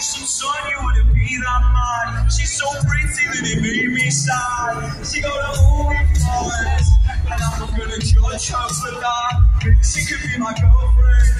She showed you would it be that mine. She's so pretty that it made me shy. She got a whole for it, and I'm not gonna judge her for that. She could be my girlfriend.